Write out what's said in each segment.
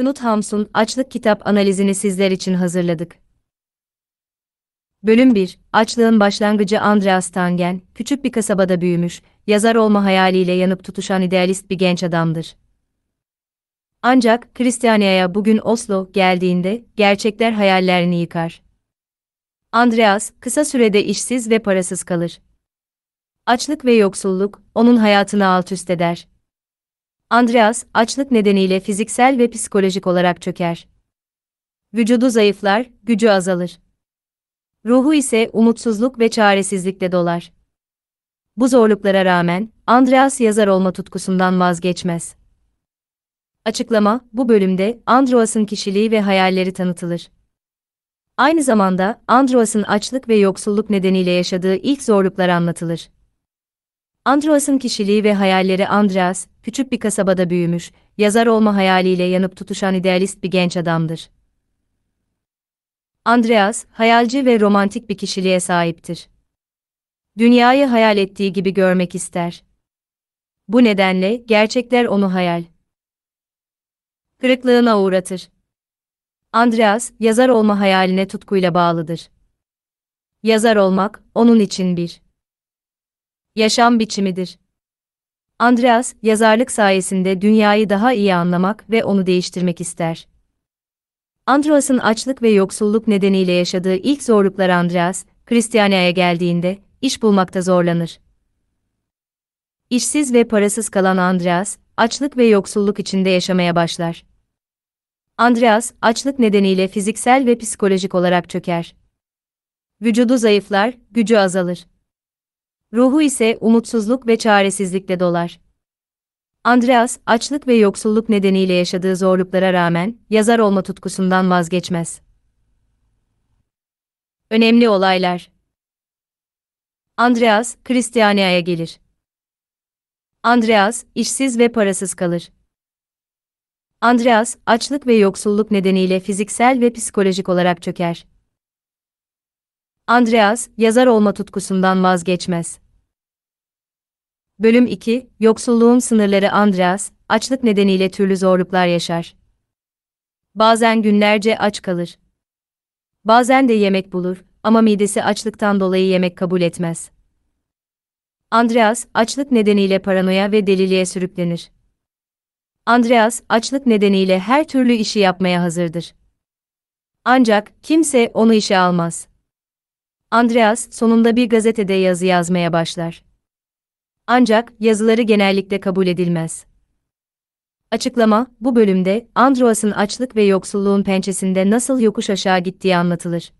Knut Hamsun Açlık Kitap Analizini sizler için hazırladık. Bölüm 1 Açlığın başlangıcı Andreas Tangen, küçük bir kasabada büyümüş, yazar olma hayaliyle yanıp tutuşan idealist bir genç adamdır. Ancak Kristiania'ya bugün Oslo geldiğinde gerçekler hayallerini yıkar. Andreas kısa sürede işsiz ve parasız kalır. Açlık ve yoksulluk onun hayatını alt üst eder. Andreas, açlık nedeniyle fiziksel ve psikolojik olarak çöker. Vücudu zayıflar, gücü azalır. Ruhu ise umutsuzluk ve çaresizlikle dolar. Bu zorluklara rağmen, Andreas yazar olma tutkusundan vazgeçmez. Açıklama, bu bölümde Andreas'ın kişiliği ve hayalleri tanıtılır. Aynı zamanda, Andreas'ın açlık ve yoksulluk nedeniyle yaşadığı ilk zorluklar anlatılır. Andreas'ın kişiliği ve hayalleri Andreas, küçük bir kasabada büyümüş, yazar olma hayaliyle yanıp tutuşan idealist bir genç adamdır. Andreas, hayalci ve romantik bir kişiliğe sahiptir. Dünyayı hayal ettiği gibi görmek ister. Bu nedenle gerçekler onu hayal kırıklığına uğratır. Andreas, yazar olma hayaline tutkuyla bağlıdır. Yazar olmak, onun için bir yaşam biçimidir. Andreas, yazarlık sayesinde dünyayı daha iyi anlamak ve onu değiştirmek ister. Andreas'ın açlık ve yoksulluk nedeniyle yaşadığı ilk zorluklar Andreas, Kristiania'ya geldiğinde, iş bulmakta zorlanır. İşsiz ve parasız kalan Andreas, açlık ve yoksulluk içinde yaşamaya başlar. Andreas, açlık nedeniyle fiziksel ve psikolojik olarak çöker. Vücudu zayıflar, gücü azalır. Ruhu ise umutsuzluk ve çaresizlikle dolar. Andreas, açlık ve yoksulluk nedeniyle yaşadığı zorluklara rağmen yazar olma tutkusundan vazgeçmez. Önemli olaylar. Andreas, Kristiania'ya gelir. Andreas, işsiz ve parasız kalır. Andreas, açlık ve yoksulluk nedeniyle fiziksel ve psikolojik olarak çöker. Andreas, yazar olma tutkusundan vazgeçmez. Bölüm 2, Yoksulluğun sınırları Andreas, açlık nedeniyle türlü zorluklar yaşar. Bazen günlerce aç kalır. Bazen de yemek bulur ama midesi açlıktan dolayı yemek kabul etmez. Andreas, açlık nedeniyle paranoya ve deliliğe sürüklenir. Andreas, açlık nedeniyle her türlü işi yapmaya hazırdır. Ancak kimse onu işe almaz. Andreas sonunda bir gazetede yazı yazmaya başlar. Ancak yazıları genellikle kabul edilmez. Açıklama, bu bölümde Andreas'ın açlık ve yoksulluğun pençesinde nasıl yokuş aşağı gittiği anlatılır.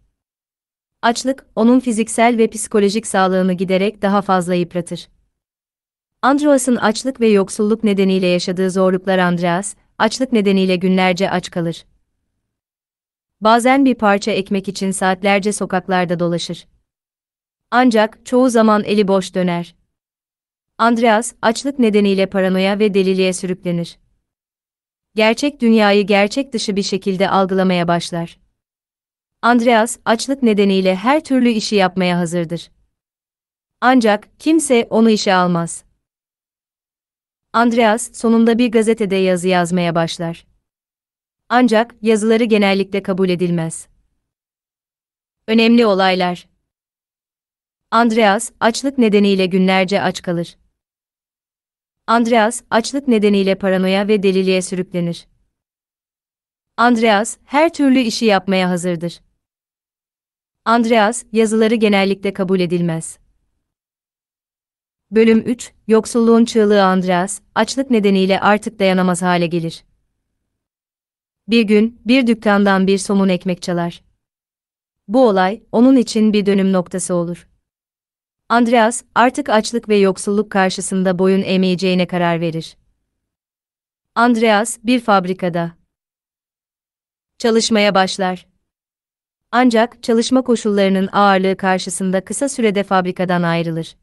Açlık, onun fiziksel ve psikolojik sağlığını giderek daha fazla yıpratır. Andreas'ın açlık ve yoksulluk nedeniyle yaşadığı zorluklar Andreas, açlık nedeniyle günlerce aç kalır. Bazen bir parça ekmek için saatlerce sokaklarda dolaşır. Ancak çoğu zaman eli boş döner. Andreas, açlık nedeniyle paranoya ve deliliğe sürüklenir. Gerçek dünyayı gerçek dışı bir şekilde algılamaya başlar. Andreas, açlık nedeniyle her türlü işi yapmaya hazırdır. Ancak kimse onu işe almaz. Andreas sonunda bir gazetede yazı yazmaya başlar. Ancak yazıları genellikle kabul edilmez. Önemli olaylar. Andreas açlık nedeniyle günlerce aç kalır. Andreas açlık nedeniyle paranoya ve deliliğe sürüklenir. Andreas her türlü işi yapmaya hazırdır. Andreas yazıları genellikle kabul edilmez. Bölüm 3, Yoksulluğun Çığlığı Andreas, açlık nedeniyle artık dayanamaz hale gelir. Bir gün, bir dükkandan bir somun ekmek çalar. Bu olay, onun için bir dönüm noktası olur. Andreas, artık açlık ve yoksulluk karşısında boyun eğmeyeceğine karar verir. Andreas, bir fabrikada çalışmaya başlar. Ancak çalışma koşullarının ağırlığı karşısında kısa sürede fabrikadan ayrılır.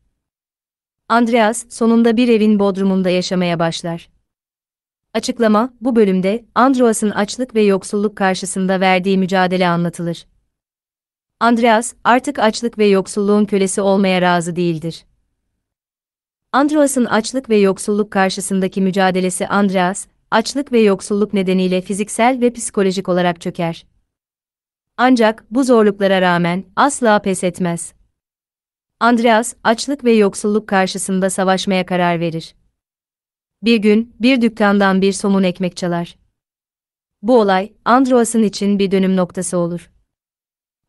Andreas sonunda bir evin bodrumunda yaşamaya başlar. Açıklama, bu bölümde Andreas'ın açlık ve yoksulluk karşısında verdiği mücadele anlatılır. Andreas artık açlık ve yoksulluğun kölesi olmaya razı değildir. Andreas'ın açlık ve yoksulluk karşısındaki mücadelesi Andreas, açlık ve yoksulluk nedeniyle fiziksel ve psikolojik olarak çöker. Ancak bu zorluklara rağmen asla pes etmez. Andreas, açlık ve yoksulluk karşısında savaşmaya karar verir. Bir gün, bir dükkandan bir somun ekmek çalar. Bu olay, Andreas'ın için bir dönüm noktası olur.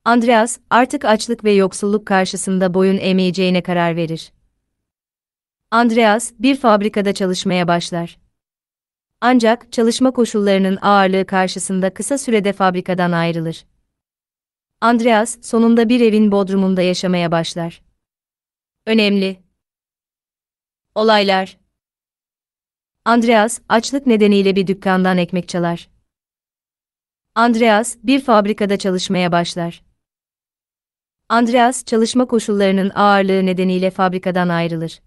Andreas, artık açlık ve yoksulluk karşısında boyun eğmeyeceğine karar verir. Andreas, bir fabrikada çalışmaya başlar. Ancak çalışma koşullarının ağırlığı karşısında kısa sürede fabrikadan ayrılır. Andreas, sonunda bir evin bodrumunda yaşamaya başlar. Önemli. Olaylar Andreas, açlık nedeniyle bir dükkandan ekmek çalar. Andreas, bir fabrikada çalışmaya başlar. Andreas, çalışma koşullarının ağırlığı nedeniyle fabrikadan ayrılır.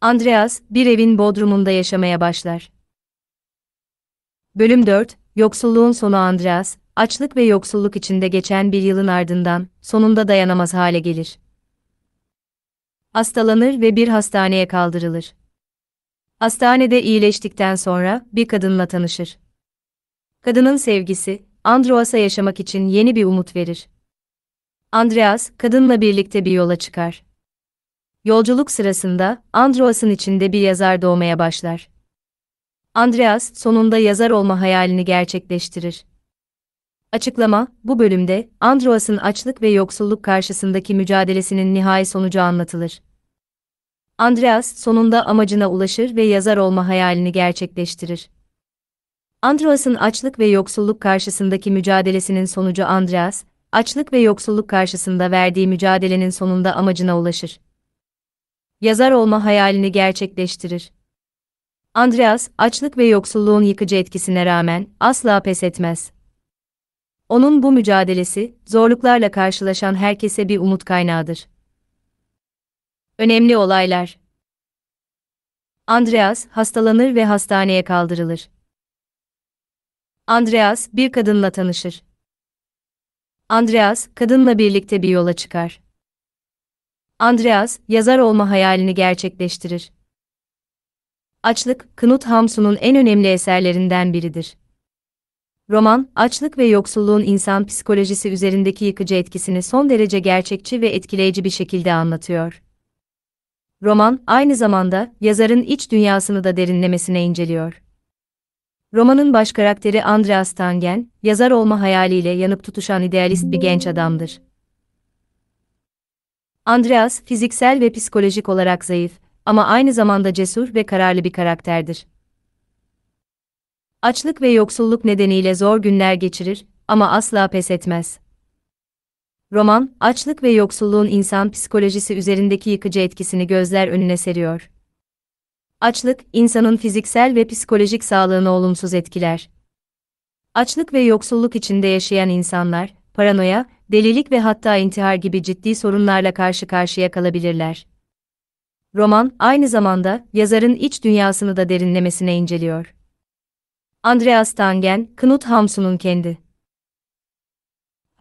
Andreas, bir evin bodrumunda yaşamaya başlar. Bölüm 4, Yoksulluğun sonu Andreas, açlık ve yoksulluk içinde geçen bir yılın ardından, sonunda dayanamaz hale gelir. Hastalanır ve bir hastaneye kaldırılır. Hastanede iyileştikten sonra bir kadınla tanışır. Kadının sevgisi, Andreas'a yaşamak için yeni bir umut verir. Andreas, kadınla birlikte bir yola çıkar. Yolculuk sırasında, Andreas'ın içinde bir yazar doğmaya başlar. Andreas, sonunda yazar olma hayalini gerçekleştirir. Açıklama, bu bölümde, Andreas'ın açlık ve yoksulluk karşısındaki mücadelesinin nihai sonucu anlatılır. Andreas, sonunda amacına ulaşır ve yazar olma hayalini gerçekleştirir. Andreas'ın açlık ve yoksulluk karşısındaki mücadelesinin sonucu Andreas, açlık ve yoksulluk karşısında verdiği mücadelenin sonunda amacına ulaşır. Yazar olma hayalini gerçekleştirir. Andreas, açlık ve yoksulluğun yıkıcı etkisine rağmen asla pes etmez. Onun bu mücadelesi, zorluklarla karşılaşan herkese bir umut kaynağıdır. Önemli olaylar Andreas, hastalanır ve hastaneye kaldırılır. Andreas, bir kadınla tanışır. Andreas, kadınla birlikte bir yola çıkar. Andreas, yazar olma hayalini gerçekleştirir. Açlık, Knut Hamsun'un en önemli eserlerinden biridir. Roman, açlık ve yoksulluğun insan psikolojisi üzerindeki yıkıcı etkisini son derece gerçekçi ve etkileyici bir şekilde anlatıyor. Roman, aynı zamanda, yazarın iç dünyasını da derinlemesine inceliyor. Romanın baş karakteri Andreas Tangen, yazar olma hayaliyle yanıp tutuşan idealist bir genç adamdır. Andreas, fiziksel ve psikolojik olarak zayıf ama aynı zamanda cesur ve kararlı bir karakterdir. Açlık ve yoksulluk nedeniyle zor günler geçirir ama asla pes etmez. Roman, açlık ve yoksulluğun insan psikolojisi üzerindeki yıkıcı etkisini gözler önüne seriyor. Açlık, insanın fiziksel ve psikolojik sağlığını olumsuz etkiler. Açlık ve yoksulluk içinde yaşayan insanlar, paranoya, delilik ve hatta intihar gibi ciddi sorunlarla karşı karşıya kalabilirler. Roman, aynı zamanda, yazarın iç dünyasını da derinlemesine inceliyor. Andreas Tangen, Knut Hamsun'un kendi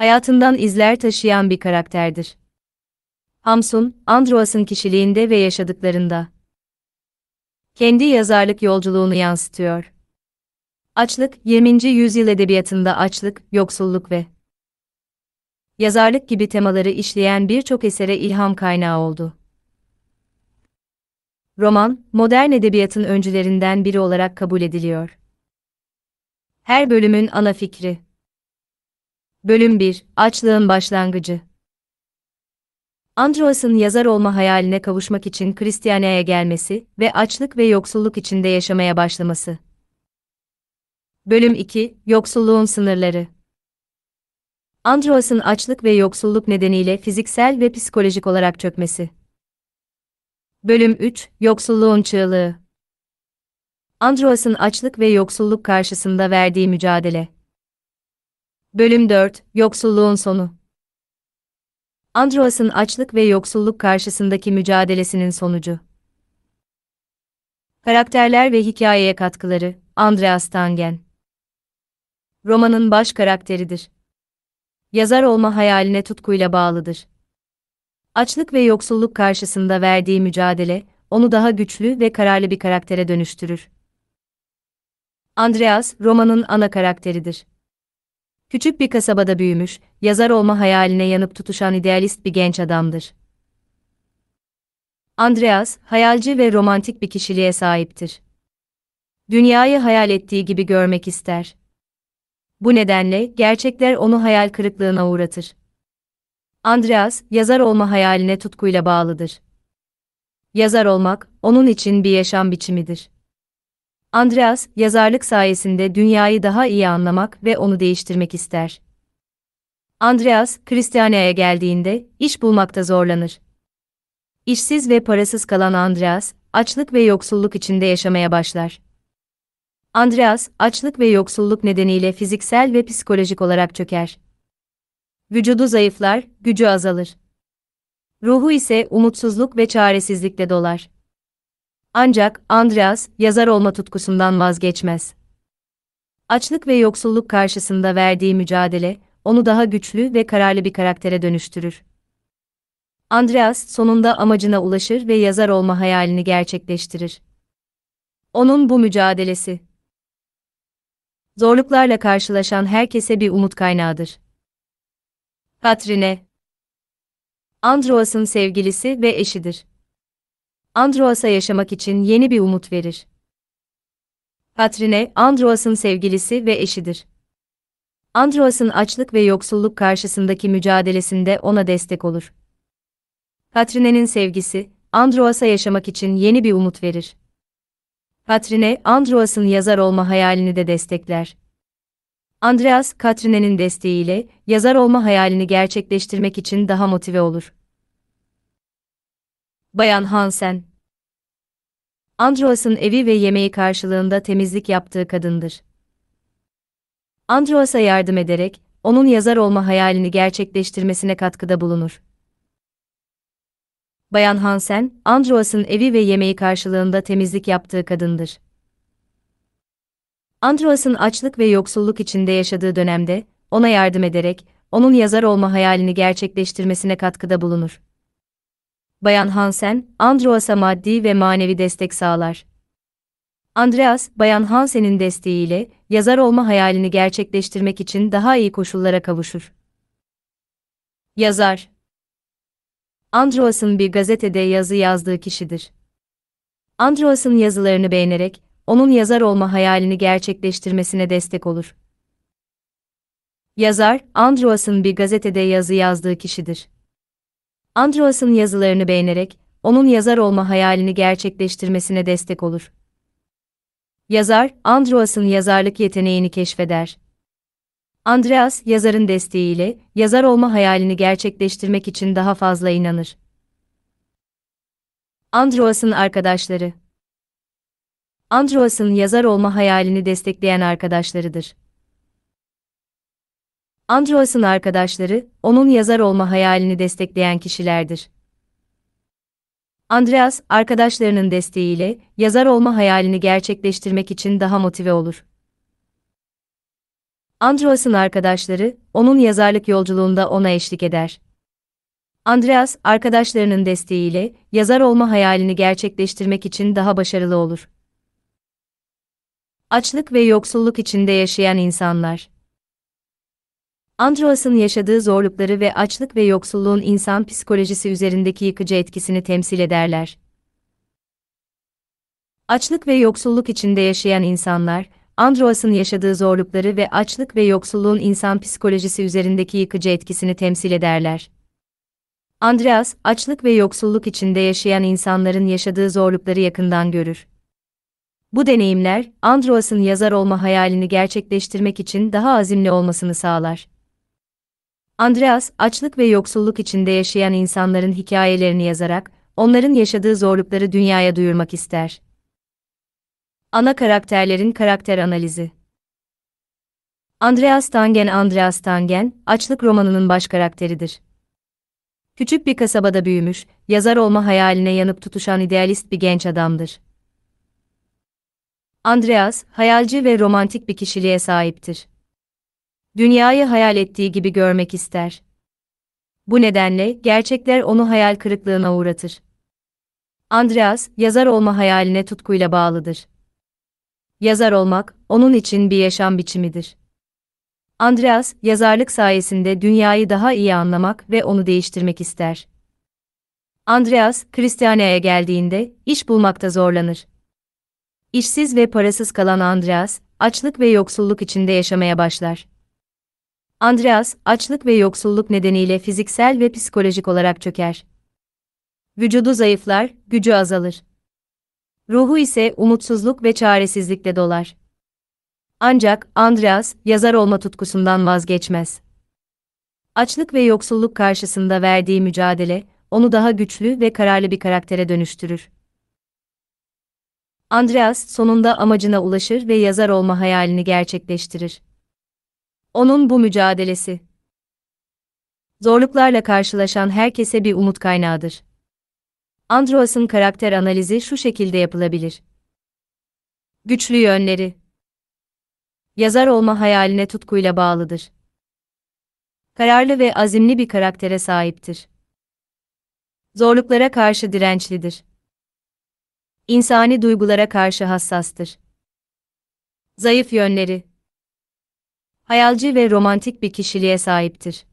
hayatından izler taşıyan bir karakterdir. Hamsun, Andreas'ın kişiliğinde ve yaşadıklarında kendi yazarlık yolculuğunu yansıtıyor. Açlık, 20. yüzyıl edebiyatında açlık, yoksulluk ve yazarlık gibi temaları işleyen birçok esere ilham kaynağı oldu. Roman, modern edebiyatın öncülerinden biri olarak kabul ediliyor. Her bölümün ana fikri. Bölüm 1: Açlığın başlangıcı. Androas'ın yazar olma hayaline kavuşmak için Kristiania'ya gelmesi ve açlık ve yoksulluk içinde yaşamaya başlaması. Bölüm 2: Yoksulluğun sınırları. Androas'ın açlık ve yoksulluk nedeniyle fiziksel ve psikolojik olarak çökmesi. Bölüm 3: Yoksulluğun çığlığı. Androas'ın açlık ve yoksulluk karşısında verdiği mücadele. Bölüm 4: Yoksulluğun sonu. Androas'ın açlık ve yoksulluk karşısındaki mücadelesinin sonucu. Karakterler ve hikayeye katkıları Andreas Tangen. Romanın baş karakteridir. Yazar olma hayaline tutkuyla bağlıdır. Açlık ve yoksulluk karşısında verdiği mücadele, onu daha güçlü ve kararlı bir karaktere dönüştürür. Andreas, romanın ana karakteridir. Küçük bir kasabada büyümüş, yazar olma hayaline yanıp tutuşan idealist bir genç adamdır. Andreas, hayalci ve romantik bir kişiliğe sahiptir. Dünyayı hayal ettiği gibi görmek ister. Bu nedenle gerçekler onu hayal kırıklığına uğratır. Andreas, yazar olma hayaline tutkuyla bağlıdır. Yazar olmak, onun için bir yaşam biçimidir. Andreas, yazarlık sayesinde dünyayı daha iyi anlamak ve onu değiştirmek ister. Andreas, Christiania'ya geldiğinde, iş bulmakta zorlanır. İşsiz ve parasız kalan Andreas, açlık ve yoksulluk içinde yaşamaya başlar. Andreas, açlık ve yoksulluk nedeniyle fiziksel ve psikolojik olarak çöker. Vücudu zayıflar, gücü azalır. Ruhu ise umutsuzluk ve çaresizlikle dolar. Ancak Andreas yazar olma tutkusundan vazgeçmez. Açlık ve yoksulluk karşısında verdiği mücadele onu daha güçlü ve kararlı bir karaktere dönüştürür. Andreas sonunda amacına ulaşır ve yazar olma hayalini gerçekleştirir. Onun bu mücadelesi zorluklarla karşılaşan herkese bir umut kaynağıdır. Katrine Androas'ın sevgilisi ve eşidir. Androas'a yaşamak için yeni bir umut verir. Katrine, Androas'ın sevgilisi ve eşidir. Androas'ın açlık ve yoksulluk karşısındaki mücadelesinde ona destek olur. Katrine'nin sevgisi, Androas'a yaşamak için yeni bir umut verir. Katrine, Androas'ın yazar olma hayalini de destekler. Andreas, Katrine'nin desteğiyle, yazar olma hayalini gerçekleştirmek için daha motive olur. Bayan Hansen Androas'ın evi ve yemeği karşılığında temizlik yaptığı kadındır. Androas'a yardım ederek, onun yazar olma hayalini gerçekleştirmesine katkıda bulunur. Bayan Hansen, Androas'ın evi ve yemeği karşılığında temizlik yaptığı kadındır. Androas'ın açlık ve yoksulluk içinde yaşadığı dönemde, ona yardım ederek, onun yazar olma hayalini gerçekleştirmesine katkıda bulunur. Bayan Hansen, Androas'a maddi ve manevi destek sağlar. Andreas, Bayan Hansen'in desteğiyle, yazar olma hayalini gerçekleştirmek için daha iyi koşullara kavuşur. Yazar Androas'ın bir gazetede yazı yazdığı kişidir. Androas'ın yazılarını beğenerek, onun yazar olma hayalini gerçekleştirmesine destek olur. Yazar, Androas'ın bir gazetede yazı yazdığı kişidir. Androas'ın yazılarını beğenerek, onun yazar olma hayalini gerçekleştirmesine destek olur. Yazar, Androas'ın yazarlık yeteneğini keşfeder. Andreas, yazarın desteğiyle, yazar olma hayalini gerçekleştirmek için daha fazla inanır. Androas'ın arkadaşları Androas'ın yazar olma hayalini destekleyen arkadaşlarıdır. Androas'ın arkadaşları, onun yazar olma hayalini destekleyen kişilerdir. Andreas, arkadaşlarının desteğiyle, yazar olma hayalini gerçekleştirmek için daha motive olur. Andreas'ın arkadaşları, onun yazarlık yolculuğunda ona eşlik eder. Andreas, arkadaşlarının desteğiyle, yazar olma hayalini gerçekleştirmek için daha başarılı olur. Açlık ve yoksulluk içinde yaşayan insanlar Androas'ın yaşadığı zorlukları ve açlık ve yoksulluğun insan psikolojisi üzerindeki yıkıcı etkisini temsil ederler. Açlık ve yoksulluk içinde yaşayan insanlar, Androas'ın yaşadığı zorlukları ve açlık ve yoksulluğun insan psikolojisi üzerindeki yıkıcı etkisini temsil ederler. Andreas, açlık ve yoksulluk içinde yaşayan insanların yaşadığı zorlukları yakından görür. Bu deneyimler, Androas'ın yazar olma hayalini gerçekleştirmek için daha azimli olmasını sağlar. Andreas, açlık ve yoksulluk içinde yaşayan insanların hikayelerini yazarak, onların yaşadığı zorlukları dünyaya duyurmak ister. Ana karakterlerin karakter analizi Andreas Tangen Andreas Tangen, Açlık romanının baş karakteridir. Küçük bir kasabada büyümüş, yazar olma hayaline yanıp tutuşan idealist bir genç adamdır. Andreas, hayalci ve romantik bir kişiliğe sahiptir. Dünyayı hayal ettiği gibi görmek ister. Bu nedenle gerçekler onu hayal kırıklığına uğratır. Andreas, yazar olma hayaline tutkuyla bağlıdır. yazar olmak, onun için bir yaşam biçimidir. Andreas, yazarlık sayesinde dünyayı daha iyi anlamak ve onu değiştirmek ister. Andreas, Christiania'ya geldiğinde, iş bulmakta zorlanır. İşsiz ve parasız kalan Andreas, açlık ve yoksulluk içinde yaşamaya başlar. Andreas, açlık ve yoksulluk nedeniyle fiziksel ve psikolojik olarak çöker. Vücudu zayıflar, gücü azalır. Ruhu ise umutsuzluk ve çaresizlikle dolar. Ancak Andreas, yazar olma tutkusundan vazgeçmez. Açlık ve yoksulluk karşısında verdiği mücadele, onu daha güçlü ve kararlı bir karaktere dönüştürür. Andreas sonunda amacına ulaşır ve yazar olma hayalini gerçekleştirir. Onun bu mücadelesi zorluklarla karşılaşan herkese bir umut kaynağıdır. Andreas'ın karakter analizi şu şekilde yapılabilir. Güçlü yönleri Yazar olma hayaline tutkuyla bağlıdır. Kararlı ve azimli bir karaktere sahiptir. Zorluklara karşı dirençlidir. İnsani duygulara karşı hassastır. Zayıf yönleri Hayalci ve romantik bir kişiliğe sahiptir.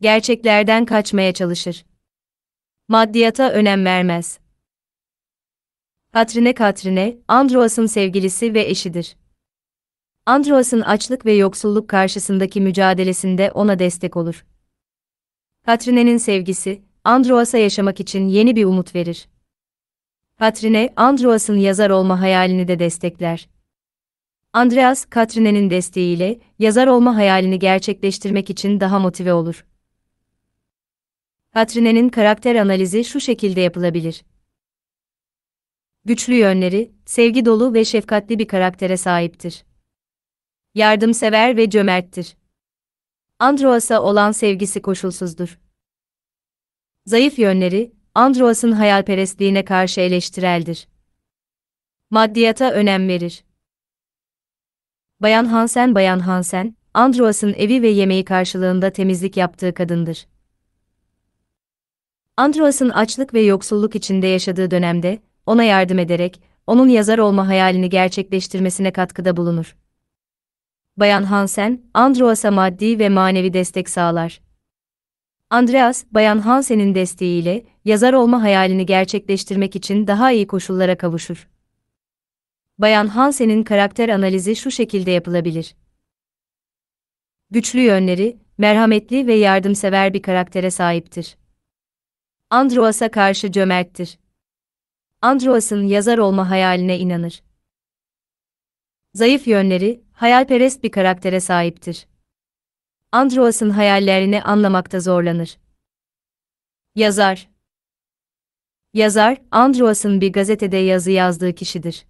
Gerçeklerden kaçmaya çalışır. Maddiyata önem vermez. Katrine Katrine, Androas'ın sevgilisi ve eşidir. Androas'ın açlık ve yoksulluk karşısındaki mücadelesinde ona destek olur. Katrine'nin sevgisi, Androas'a yaşamak için yeni bir umut verir. Katrine, Androas'ın yazar olma hayalini de destekler. Andreas, Katrine'nin desteğiyle, yazar olma hayalini gerçekleştirmek için daha motive olur. Katrine'nin karakter analizi şu şekilde yapılabilir. Güçlü yönleri, sevgi dolu ve şefkatli bir karaktere sahiptir. Yardımsever ve cömerttir. Androas'a olan sevgisi koşulsuzdur. Zayıf yönleri, Androas'ın hayalperestliğine karşı eleştireldir. Maddiyata önem verir. Bayan Hansen Bayan Hansen, Androas'ın evi ve yemeği karşılığında temizlik yaptığı kadındır. Androas'ın açlık ve yoksulluk içinde yaşadığı dönemde, ona yardım ederek, onun yazar olma hayalini gerçekleştirmesine katkıda bulunur. Bayan Hansen, Androas'a maddi ve manevi destek sağlar. Andreas, Bayan Hansen'in desteğiyle, yazar olma hayalini gerçekleştirmek için daha iyi koşullara kavuşur. Bayan Hansen'in karakter analizi şu şekilde yapılabilir. Güçlü yönleri, merhametli ve yardımsever bir karaktere sahiptir. Androas'a karşı cömerttir. Androas'ın yazar olma hayaline inanır. Zayıf yönleri, hayalperest bir karaktere sahiptir. Androas'ın hayallerini anlamakta zorlanır. Yazar Yazar, Androas'ın bir gazetede yazı yazdığı kişidir.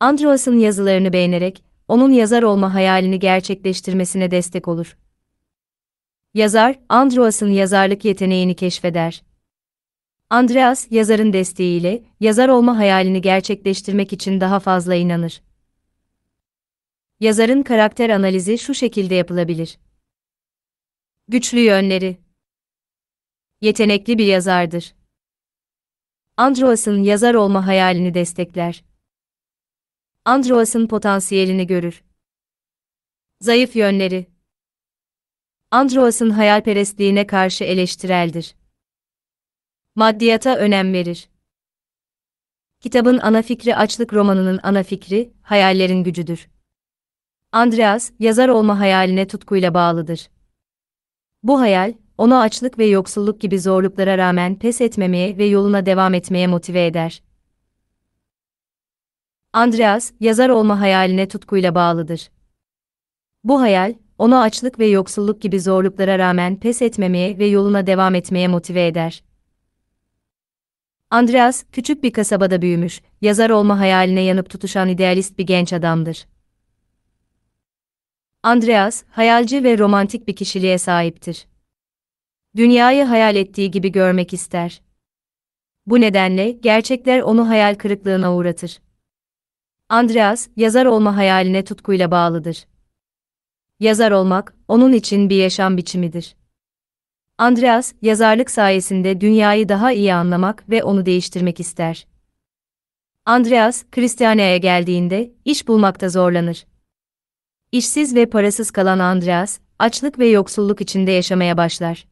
Androas'ın yazılarını beğenerek, onun yazar olma hayalini gerçekleştirmesine destek olur. Yazar, Androas'ın yazarlık yeteneğini keşfeder. Andreas, yazarın desteğiyle, yazar olma hayalini gerçekleştirmek için daha fazla inanır. Yazarın karakter analizi şu şekilde yapılabilir. Güçlü yönleri Yetenekli bir yazardır. Androas'ın yazar olma hayalini destekler. Androas'ın potansiyelini görür. Zayıf yönleri Androas'ın hayalperestliğine karşı eleştireldir. Maddiyata önem verir. Kitabın ana fikri açlık romanının ana fikri, hayallerin gücüdür. Andreas, yazar olma hayaline tutkuyla bağlıdır. Bu hayal, onu açlık ve yoksulluk gibi zorluklara rağmen pes etmemeye ve yoluna devam etmeye motive eder. Andreas, yazar olma hayaline tutkuyla bağlıdır. Bu hayal, onu açlık ve yoksulluk gibi zorluklara rağmen pes etmemeye ve yoluna devam etmeye motive eder. Andreas, küçük bir kasabada büyümüş, yazar olma hayaline yanıp tutuşan idealist bir genç adamdır. Andreas, hayalci ve romantik bir kişiliğe sahiptir. Dünyayı hayal ettiği gibi görmek ister. Bu nedenle gerçekler onu hayal kırıklığına uğratır. Andreas, yazar olma hayaline tutkuyla bağlıdır. Yazar olmak, onun için bir yaşam biçimidir. Andreas, yazarlık sayesinde dünyayı daha iyi anlamak ve onu değiştirmek ister. Andreas, Christiane'ye geldiğinde iş bulmakta zorlanır. İşsiz ve parasız kalan Andreas, açlık ve yoksulluk içinde yaşamaya başlar.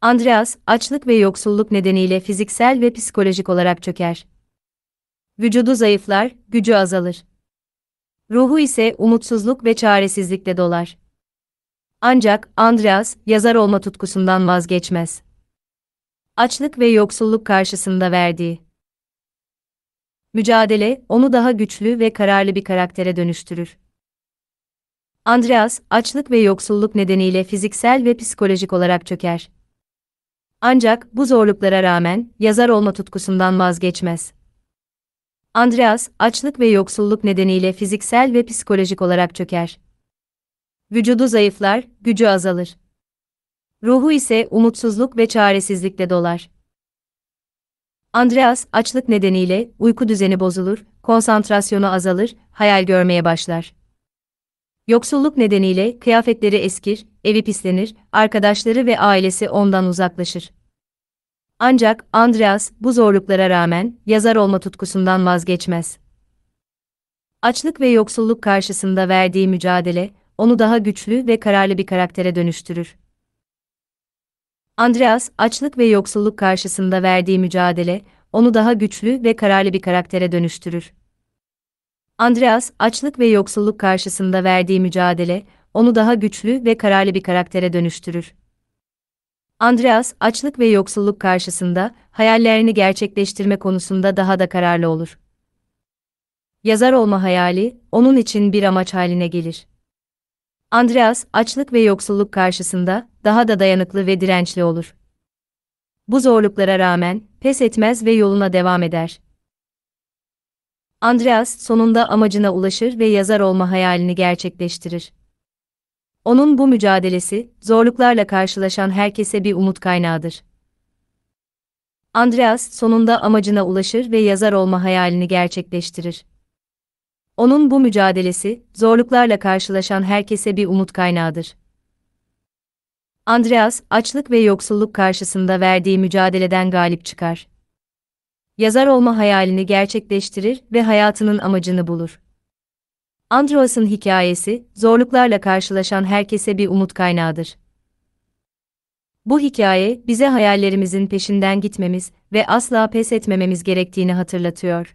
Andreas, açlık ve yoksulluk nedeniyle fiziksel ve psikolojik olarak çöker. Vücudu zayıflar, gücü azalır. Ruhu ise umutsuzluk ve çaresizlikle dolar. Ancak Andreas, yazar olma tutkusundan vazgeçmez. Açlık ve yoksulluk karşısında verdiği mücadele, onu daha güçlü ve kararlı bir karaktere dönüştürür. Andreas, açlık ve yoksulluk nedeniyle fiziksel ve psikolojik olarak çöker. Ancak bu zorluklara rağmen yazar olma tutkusundan vazgeçmez. Andreas, açlık ve yoksulluk nedeniyle fiziksel ve psikolojik olarak çöker. Vücudu zayıflar, gücü azalır. Ruhu ise umutsuzluk ve çaresizlikle dolar. Andreas, açlık nedeniyle uyku düzeni bozulur, konsantrasyonu azalır, hayal görmeye başlar. Yoksulluk nedeniyle kıyafetleri eskir, evi pislenir, arkadaşları ve ailesi ondan uzaklaşır. Ancak Andreas bu zorluklara rağmen yazar olma tutkusundan vazgeçmez. Açlık ve yoksulluk karşısında verdiği mücadele onu daha güçlü ve kararlı bir karaktere dönüştürür. Andreas, açlık ve yoksulluk karşısında verdiği mücadele onu daha güçlü ve kararlı bir karaktere dönüştürür. Andreas, açlık ve yoksulluk karşısında verdiği mücadele onu daha güçlü ve kararlı bir karaktere dönüştürür. Andreas, açlık ve yoksulluk karşısında hayallerini gerçekleştirme konusunda daha da kararlı olur. Yazar olma hayali onun için bir amaç haline gelir. Andreas, açlık ve yoksulluk karşısında daha da dayanıklı ve dirençli olur. Bu zorluklara rağmen pes etmez ve yoluna devam eder. Andreas sonunda amacına ulaşır ve yazar olma hayalini gerçekleştirir. Onun bu mücadelesi, zorluklarla karşılaşan herkese bir umut kaynağıdır. Andreas sonunda amacına ulaşır ve yazar olma hayalini gerçekleştirir. Onun bu mücadelesi, zorluklarla karşılaşan herkese bir umut kaynağıdır. Andreas, açlık ve yoksulluk karşısında verdiği mücadeleden galip çıkar. Yazar olma hayalini gerçekleştirir ve hayatının amacını bulur. Andreas'ın hikayesi, zorluklarla karşılaşan herkese bir umut kaynağıdır. Bu hikaye, bize hayallerimizin peşinden gitmemiz ve asla pes etmememiz gerektiğini hatırlatıyor.